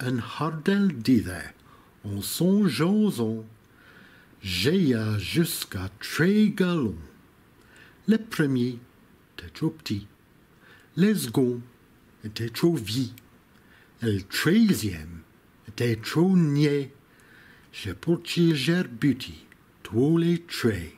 un hardel disait, en songeant j'ai jusqu'à très galons. Le premier était trop petit, le second était trop vieux, le treizième était trop niais. J'ai porté j'ai tous les traits.